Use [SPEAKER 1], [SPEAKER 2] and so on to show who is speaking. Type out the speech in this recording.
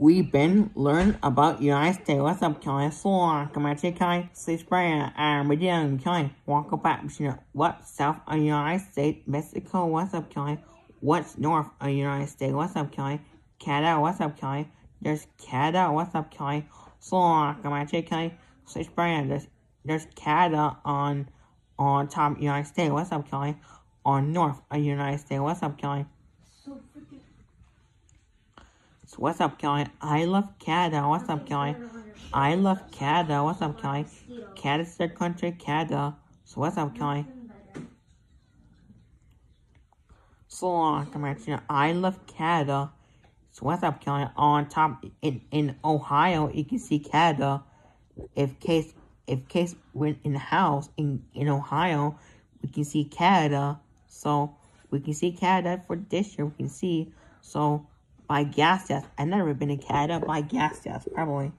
[SPEAKER 1] We've been learning about United States. What's up, Kelly? So, come check Kelly. Six brand. I'm with you, Kelly. Walk up back. What south of United States? Mexico. What's up, Kelly? What's north of United States? What's up, Kelly? Canada. What's up, Kelly? There's Canada. What's up, on, check Kelly. Six brand. There's there's Canada on on top of United States. What's up, Kelly? On north of United States. What's up, Kelly? So what's up, Kelly? I love Canada. What's up, Kelly? I love Canada. What's up, Kelly? Canada's their country, Canada. So what's up, Kelly? So long, come here. I love Canada. So what's up, Kelly? On top in in Ohio, you can see Canada. If case if case we're in the house in in Ohio, we can see Canada. So we can see Canada for this year. We can see so by gas test. I've never been in Canada by gas test, probably.